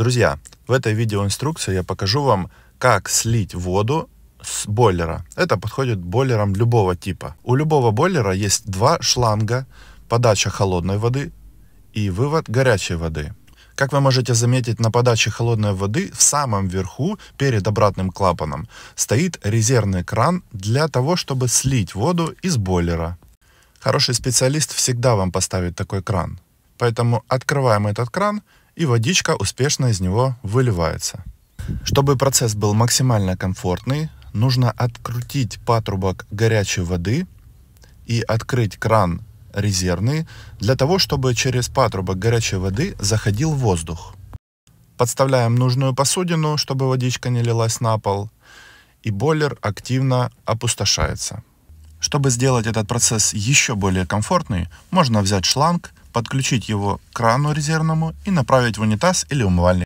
Друзья, в этой видеоинструкции я покажу вам, как слить воду с бойлера. Это подходит бойлерам любого типа. У любого бойлера есть два шланга, подача холодной воды и вывод горячей воды. Как вы можете заметить, на подаче холодной воды в самом верху, перед обратным клапаном, стоит резервный кран для того, чтобы слить воду из бойлера. Хороший специалист всегда вам поставит такой кран. Поэтому открываем этот кран, и водичка успешно из него выливается. Чтобы процесс был максимально комфортный, нужно открутить патрубок горячей воды и открыть кран резервный для того, чтобы через патрубок горячей воды заходил воздух. Подставляем нужную посудину, чтобы водичка не лилась на пол, и бойлер активно опустошается. Чтобы сделать этот процесс еще более комфортный, можно взять шланг, подключить его к крану резервному и направить в унитаз или умывальник.